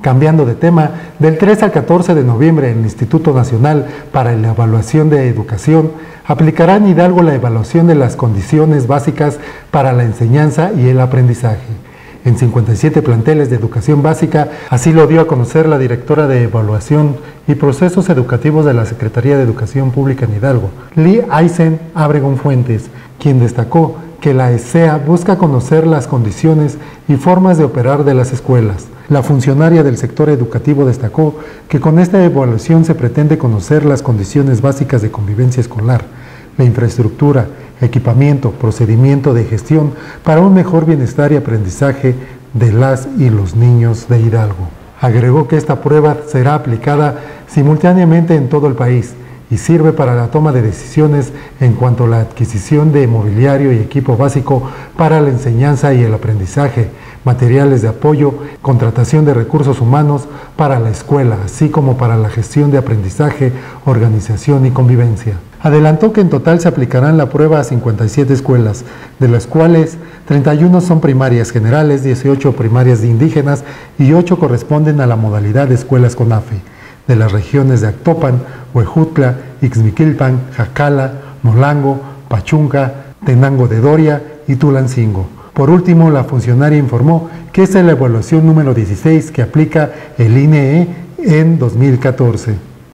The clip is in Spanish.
Cambiando de tema, del 3 al 14 de noviembre el Instituto Nacional para la Evaluación de Educación aplicará en Hidalgo la evaluación de las condiciones básicas para la enseñanza y el aprendizaje. En 57 planteles de educación básica, así lo dio a conocer la directora de Evaluación y Procesos Educativos de la Secretaría de Educación Pública en Hidalgo, Lee Eisen Abregón Fuentes, quien destacó que la ESEA busca conocer las condiciones y formas de operar de las escuelas. La funcionaria del sector educativo destacó que con esta evaluación se pretende conocer las condiciones básicas de convivencia escolar, la infraestructura, equipamiento, procedimiento de gestión para un mejor bienestar y aprendizaje de las y los niños de Hidalgo. Agregó que esta prueba será aplicada simultáneamente en todo el país y sirve para la toma de decisiones en cuanto a la adquisición de mobiliario y equipo básico para la enseñanza y el aprendizaje, materiales de apoyo, contratación de recursos humanos para la escuela, así como para la gestión de aprendizaje, organización y convivencia. Adelantó que en total se aplicarán la prueba a 57 escuelas, de las cuales 31 son primarias generales, 18 primarias de indígenas y 8 corresponden a la modalidad de escuelas con AFE, de las regiones de Actopan, Huejutla, Ixmiquilpan, Jacala, Molango, Pachunca, Tenango de Doria y Tulancingo. Por último, la funcionaria informó que esta es la evaluación número 16 que aplica el INE en 2014.